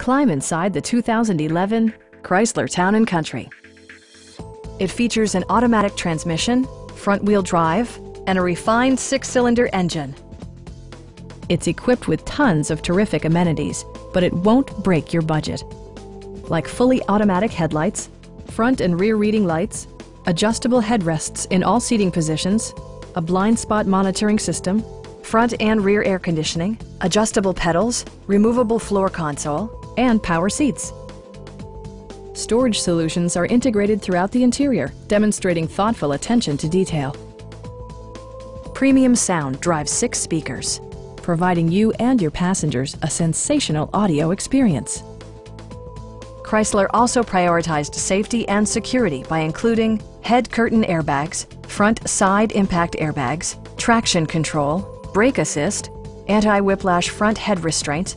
Climb inside the 2011 Chrysler Town & Country. It features an automatic transmission, front-wheel drive, and a refined six-cylinder engine. It's equipped with tons of terrific amenities, but it won't break your budget. Like fully automatic headlights, front and rear reading lights, adjustable headrests in all seating positions, a blind spot monitoring system, front and rear air conditioning, adjustable pedals, removable floor console, and power seats. Storage solutions are integrated throughout the interior, demonstrating thoughtful attention to detail. Premium sound drives six speakers, providing you and your passengers a sensational audio experience. Chrysler also prioritized safety and security by including head curtain airbags, front side impact airbags, traction control, brake assist, anti-whiplash front head restraints,